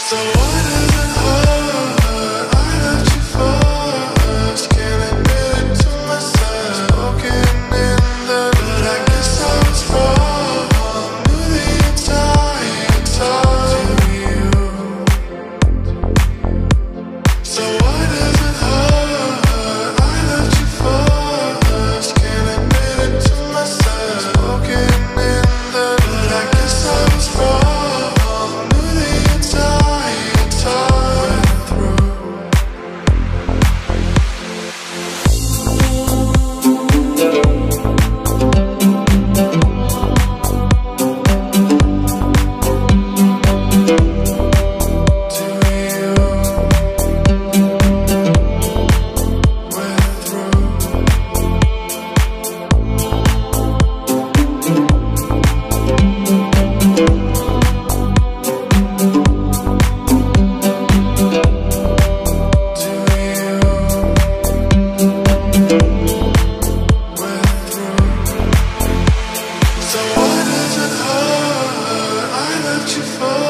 So what? Why does it hurt? I left you for.